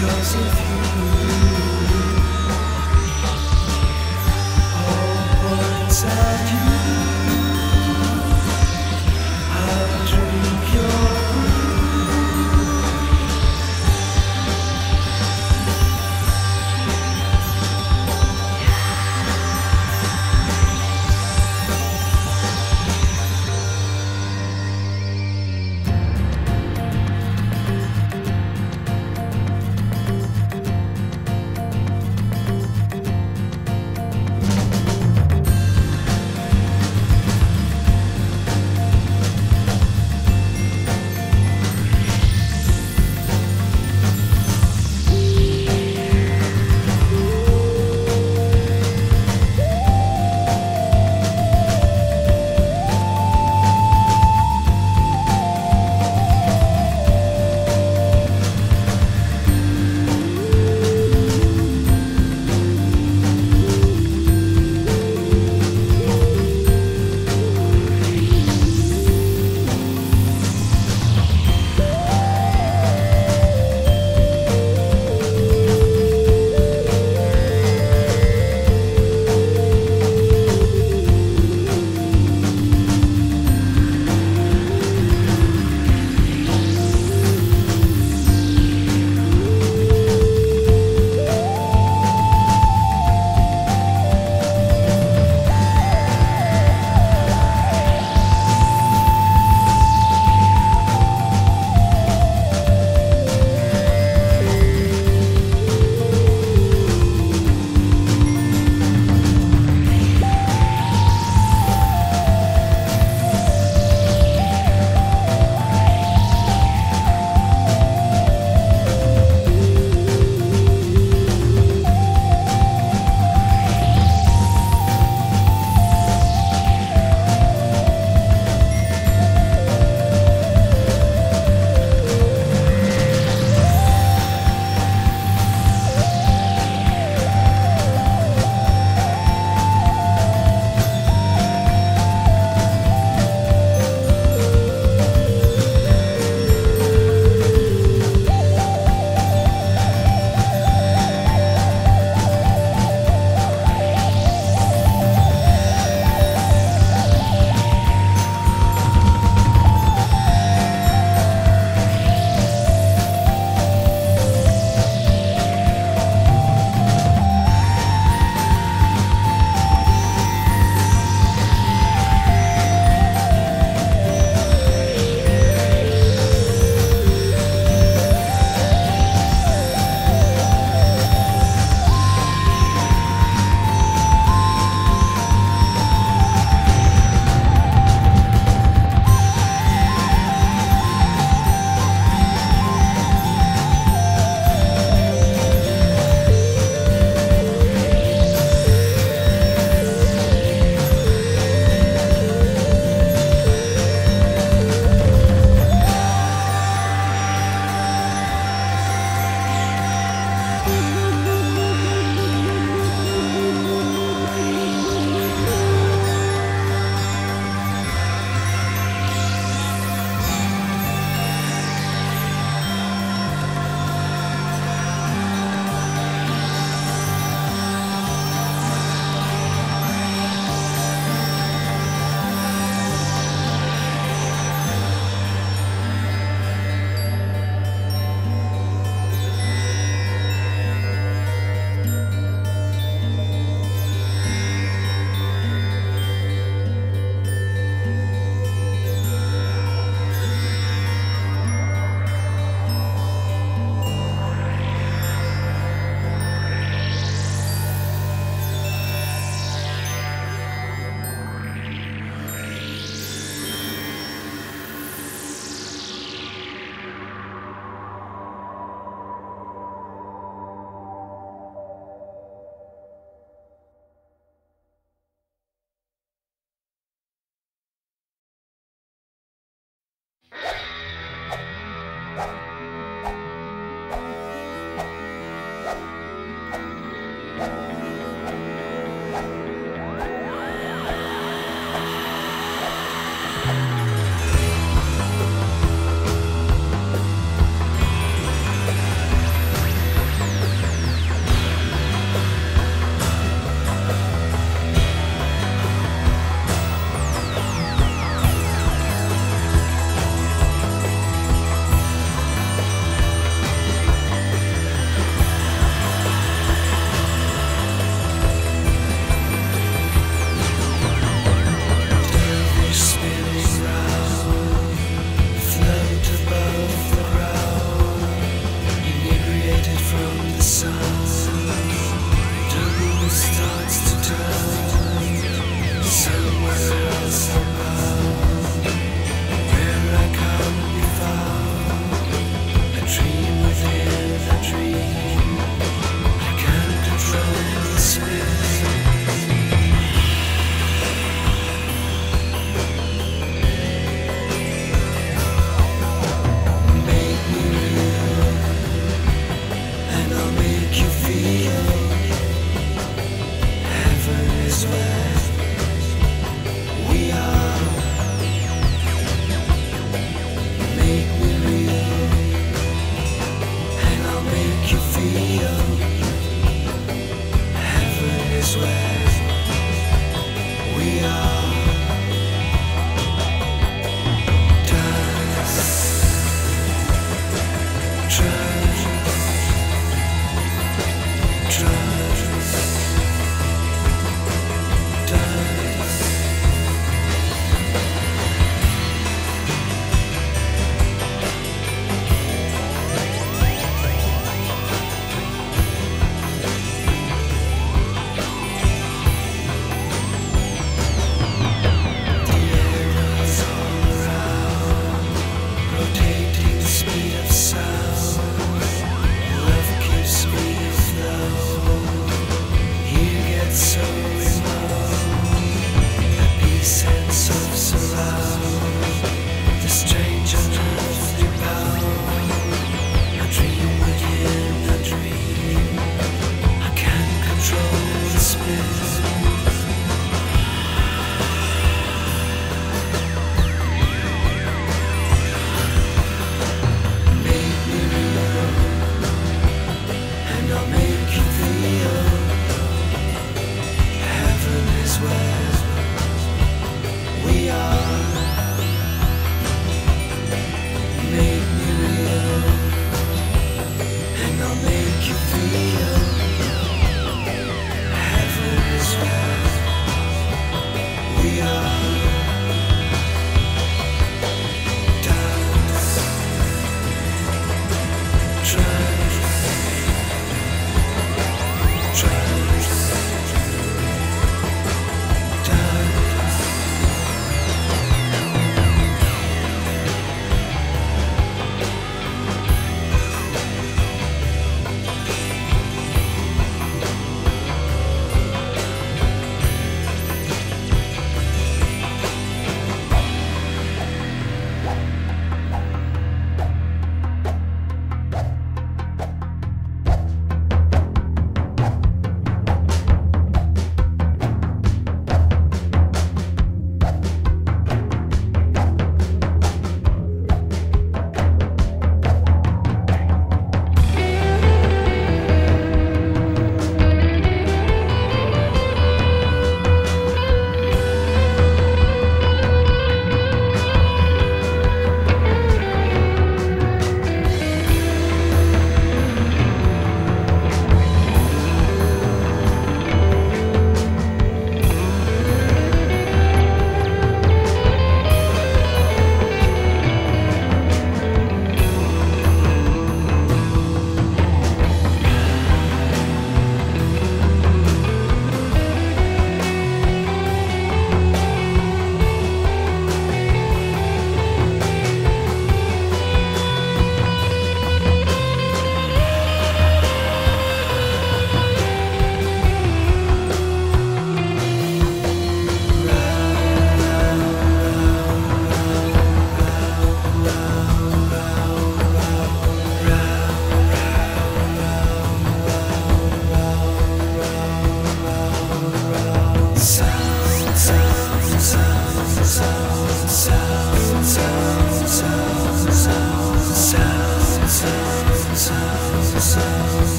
Because of you, all inside you,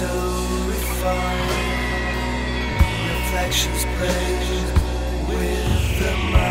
so refined. Reflections played with the mind.